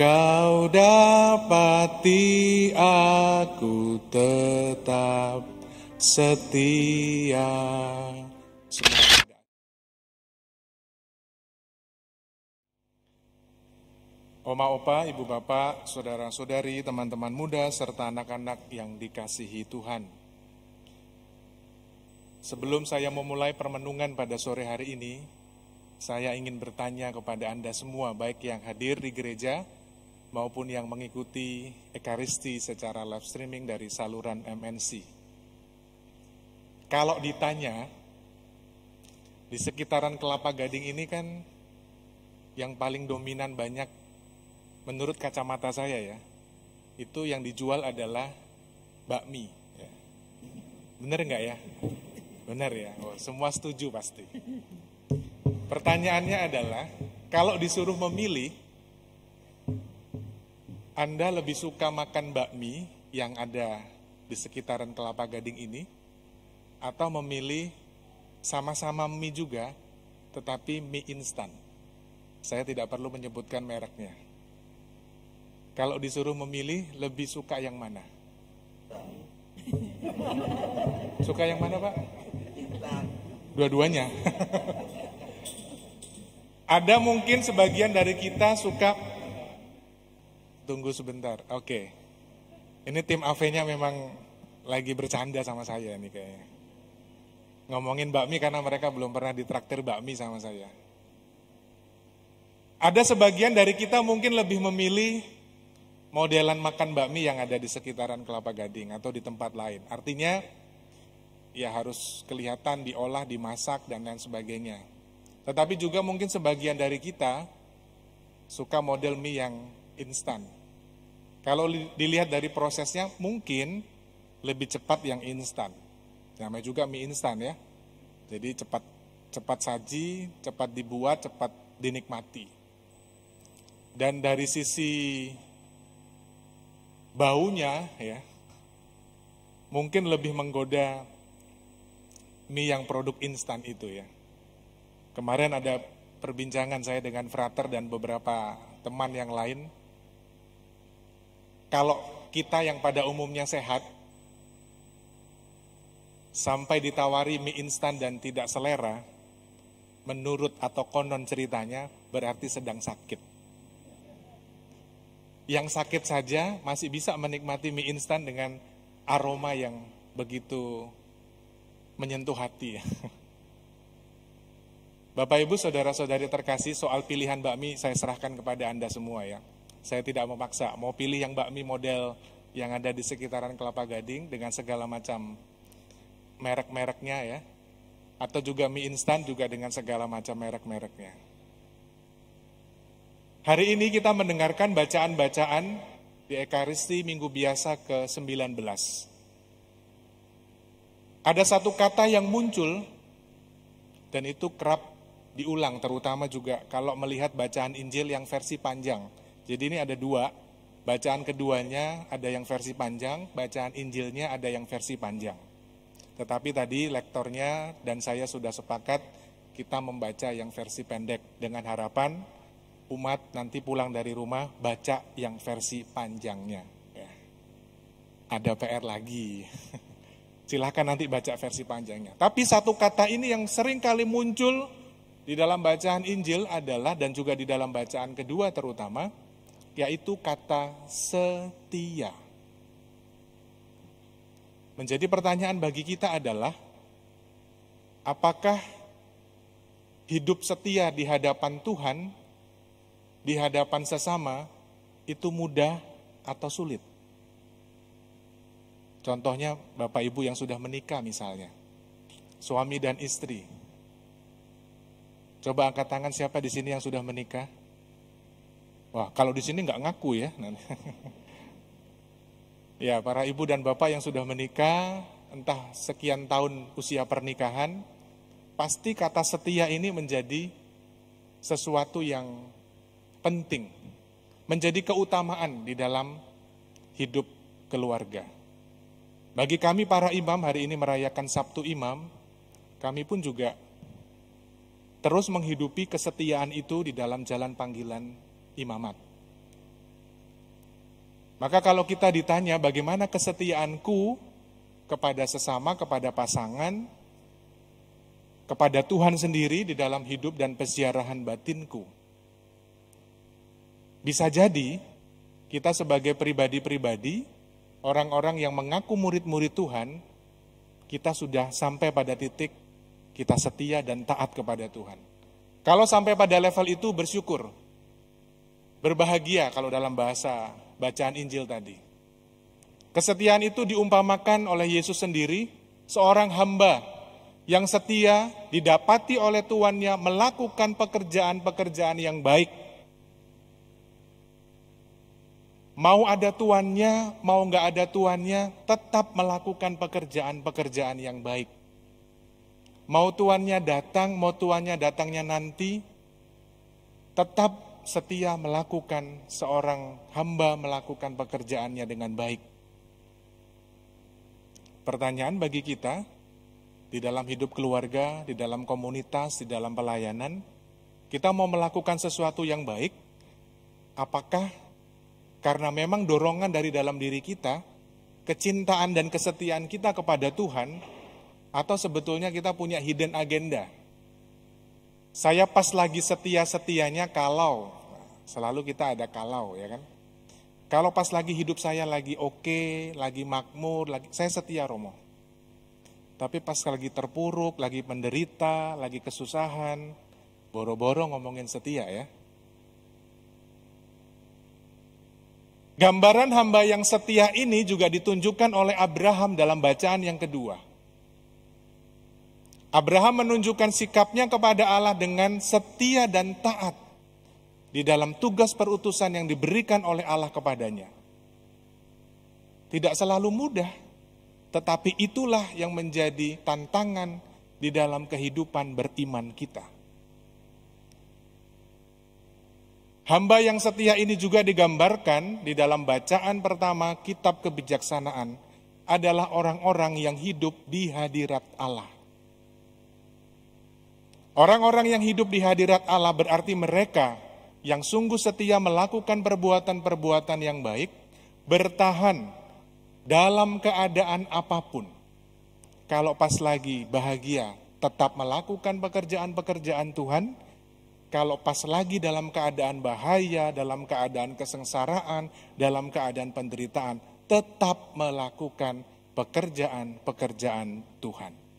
Kau dapati aku tetap setia. Oma opa, ibu bapak, saudara-saudari, teman-teman muda, serta anak-anak yang dikasihi Tuhan. Sebelum saya memulai permenungan pada sore hari ini, saya ingin bertanya kepada Anda semua, baik yang hadir di gereja maupun yang mengikuti Ekaristi secara live streaming dari saluran MNC. Kalau ditanya, di sekitaran Kelapa Gading ini kan yang paling dominan banyak menurut kacamata saya ya, itu yang dijual adalah bakmi. Ya. Bener nggak ya? Bener ya, oh, semua setuju pasti. Pertanyaannya adalah, kalau disuruh memilih, Anda lebih suka makan bakmi yang ada di sekitaran Kelapa Gading ini, atau memilih sama-sama mie juga, tetapi mie instan. Saya tidak perlu menyebutkan mereknya. Kalau disuruh memilih, lebih suka yang mana? Suka yang mana, Pak? Dua-duanya. Ada mungkin sebagian dari kita suka Tunggu sebentar. Oke. Ini tim AV-nya memang lagi bercanda sama saya nih kayaknya. Ngomongin bakmi karena mereka belum pernah ditraktir bakmi sama saya. Ada sebagian dari kita mungkin lebih memilih modelan makan bakmi yang ada di sekitaran Kelapa Gading atau di tempat lain. Artinya ya harus kelihatan diolah, dimasak dan lain sebagainya. Tetapi juga mungkin sebagian dari kita suka model mie yang instan. Kalau dilihat dari prosesnya mungkin lebih cepat yang instan. Namanya juga mie instan ya. Jadi cepat cepat saji, cepat dibuat, cepat dinikmati. Dan dari sisi baunya ya mungkin lebih menggoda mie yang produk instan itu ya. Kemarin ada perbincangan saya dengan frater dan beberapa teman yang lain. Kalau kita yang pada umumnya sehat, sampai ditawari mie instan dan tidak selera, menurut atau konon ceritanya berarti sedang sakit yang sakit saja masih bisa menikmati mie instan dengan aroma yang begitu menyentuh hati. Bapak Ibu saudara-saudari terkasih soal pilihan bakmi saya serahkan kepada Anda semua ya. Saya tidak memaksa, mau pilih yang bakmi model yang ada di sekitaran Kelapa Gading dengan segala macam merek-mereknya ya. Atau juga mie instan juga dengan segala macam merek-mereknya. Hari ini kita mendengarkan bacaan-bacaan di Ekaristi Minggu Biasa ke-19. Ada satu kata yang muncul dan itu kerap diulang terutama juga kalau melihat bacaan Injil yang versi panjang. Jadi ini ada dua, bacaan keduanya ada yang versi panjang, bacaan Injilnya ada yang versi panjang. Tetapi tadi lektornya dan saya sudah sepakat kita membaca yang versi pendek dengan harapan umat nanti pulang dari rumah baca yang versi panjangnya. Ya. Ada PR lagi. Silahkan nanti baca versi panjangnya. Tapi satu kata ini yang sering kali muncul di dalam bacaan Injil adalah dan juga di dalam bacaan kedua terutama yaitu kata setia. Menjadi pertanyaan bagi kita adalah apakah hidup setia di hadapan Tuhan di hadapan sesama itu mudah atau sulit. Contohnya Bapak Ibu yang sudah menikah misalnya, suami dan istri. Coba angkat tangan siapa di sini yang sudah menikah? Wah, kalau di sini nggak ngaku ya. ya, para ibu dan bapak yang sudah menikah, entah sekian tahun usia pernikahan, pasti kata setia ini menjadi sesuatu yang penting, menjadi keutamaan di dalam hidup keluarga. Bagi kami para imam hari ini merayakan Sabtu Imam, kami pun juga terus menghidupi kesetiaan itu di dalam jalan panggilan imamat. Maka kalau kita ditanya bagaimana kesetiaanku kepada sesama, kepada pasangan, kepada Tuhan sendiri di dalam hidup dan peziarahan batinku. Bisa jadi kita sebagai pribadi-pribadi, orang-orang yang mengaku murid-murid Tuhan, kita sudah sampai pada titik kita setia dan taat kepada Tuhan. Kalau sampai pada level itu bersyukur, berbahagia kalau dalam bahasa bacaan Injil tadi. Kesetiaan itu diumpamakan oleh Yesus sendiri, seorang hamba yang setia didapati oleh tuannya melakukan pekerjaan-pekerjaan yang baik. Mau ada tuannya, mau nggak ada tuannya, tetap melakukan pekerjaan-pekerjaan yang baik. Mau tuannya datang, mau tuannya datangnya nanti, tetap setia melakukan seorang hamba melakukan pekerjaannya dengan baik. Pertanyaan bagi kita di dalam hidup keluarga, di dalam komunitas, di dalam pelayanan, kita mau melakukan sesuatu yang baik, apakah karena memang dorongan dari dalam diri kita, kecintaan dan kesetiaan kita kepada Tuhan, atau sebetulnya kita punya hidden agenda, saya pas lagi setia-setianya kalau, selalu kita ada kalau ya kan. Kalau pas lagi hidup saya lagi oke, okay, lagi makmur, lagi saya setia Romo. Tapi pas lagi terpuruk, lagi menderita, lagi kesusahan, boro-boro ngomongin setia ya. Gambaran hamba yang setia ini juga ditunjukkan oleh Abraham dalam bacaan yang kedua. Abraham menunjukkan sikapnya kepada Allah dengan setia dan taat di dalam tugas perutusan yang diberikan oleh Allah kepadanya. Tidak selalu mudah, tetapi itulah yang menjadi tantangan di dalam kehidupan beriman kita. Hamba yang setia ini juga digambarkan di dalam bacaan pertama kitab kebijaksanaan adalah orang-orang yang hidup di hadirat Allah. Orang-orang yang hidup di hadirat Allah berarti mereka yang sungguh setia melakukan perbuatan-perbuatan yang baik, bertahan dalam keadaan apa pun. Kalau pas lagi bahagia, tetap melakukan pekerjaan-pekerjaan Tuhan. Kalau pas lagi dalam keadaan bahaya, dalam keadaan kesengsaraan, dalam keadaan penderitaan, tetap melakukan pekerjaan-pekerjaan Tuhan.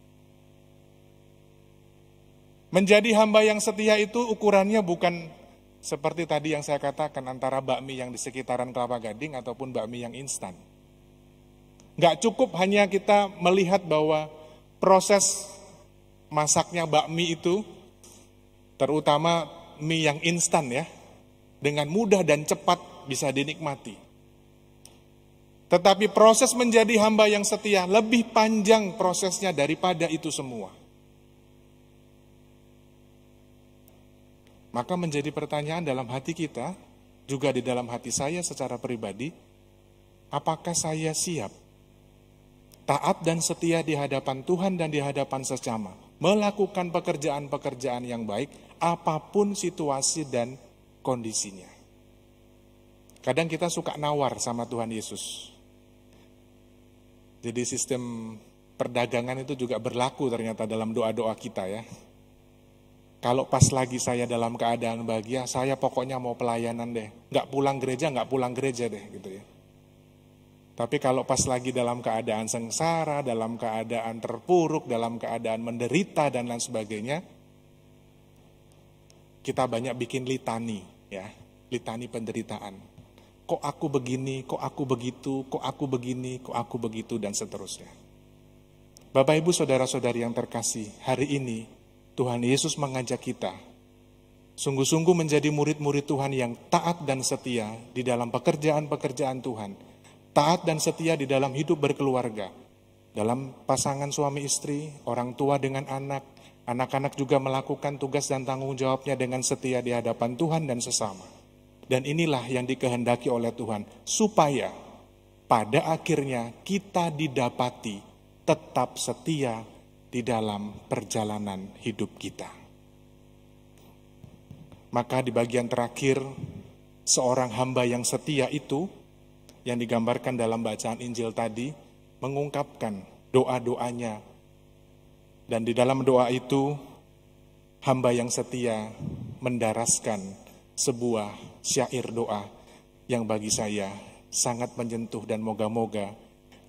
Menjadi hamba yang setia itu ukurannya bukan seperti tadi yang saya katakan antara bakmi yang di sekitaran Kelapa Gading ataupun bakmi yang instan. Nggak cukup hanya kita melihat bahwa proses masaknya bakmi itu, terutama mie yang instan ya, dengan mudah dan cepat bisa dinikmati. Tetapi proses menjadi hamba yang setia lebih panjang prosesnya daripada itu semua. Maka menjadi pertanyaan dalam hati kita, juga di dalam hati saya secara pribadi, apakah saya siap taat dan setia di hadapan Tuhan dan di hadapan sesama, melakukan pekerjaan-pekerjaan yang baik, apa pun situasi dan kondisinya. Kadang kita suka nawar sama Tuhan Yesus. Jadi sistem perdagangan itu juga berlaku ternyata dalam doa-doa kita ya. Kalau pas lagi saya dalam keadaan bahagia, saya pokoknya mau pelayanan deh. Nggak pulang gereja, nggak pulang gereja deh gitu ya. Tapi kalau pas lagi dalam keadaan sengsara, dalam keadaan terpuruk, dalam keadaan menderita dan lain sebagainya, kita banyak bikin litani ya, litani penderitaan. Kok aku begini, kok aku begitu, kok aku begini, kok aku begitu dan seterusnya. Bapak Ibu saudara-saudari yang terkasih, hari ini Tuhan Yesus mengajak kita sungguh-sungguh menjadi murid-murid Tuhan yang taat dan setia di dalam pekerjaan-pekerjaan Tuhan, taat dan setia di dalam hidup berkeluarga, dalam pasangan suami istri, orang tua dengan anak, anak-anak juga melakukan tugas dan tanggung jawabnya dengan setia di hadapan Tuhan dan sesama. Dan inilah yang dikehendaki oleh Tuhan, supaya pada akhirnya kita didapati tetap setia di dalam perjalanan hidup kita. Maka di bagian terakhir, seorang hamba yang setia itu yang digambarkan dalam bacaan Injil tadi mengungkapkan doa-doanya. Dan di dalam doa itu hamba yang setia mendaraskan sebuah syair doa yang bagi saya sangat menyentuh dan moga-moga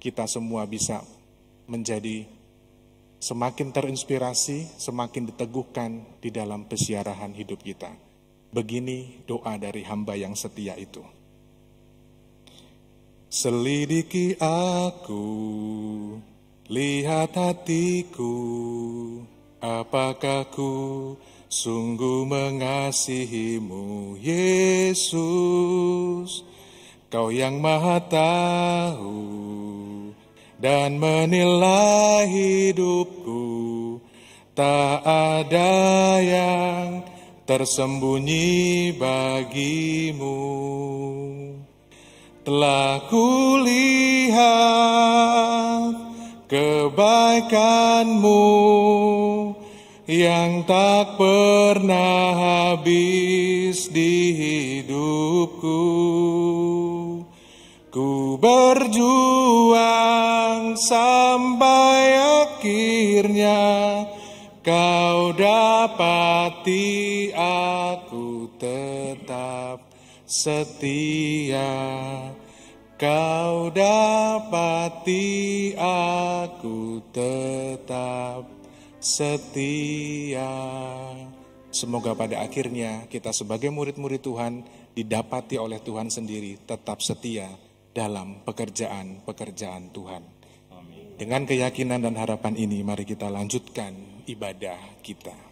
kita semua bisa menjadi semakin terinspirasi, semakin diteguhkan di dalam pesiarahan hidup kita. Begini doa dari hamba yang setia itu. Selidiki aku, lihat hatiku, apakah ku sungguh mengasihimu, Yesus, kau yang maha tahu dan menilai hidupku, tak ada yang tersembunyi bagimu telah kulihat kebaikanmu yang tak pernah habis di hidupku. Berjuang sampai akhirnya kau dapati aku tetap setia. Kau dapati aku tetap setia. Semoga pada akhirnya kita sebagai murid-murid Tuhan didapati oleh Tuhan sendiri tetap setia dalam pekerjaan-pekerjaan Tuhan. Dengan keyakinan dan harapan ini mari kita lanjutkan ibadah kita.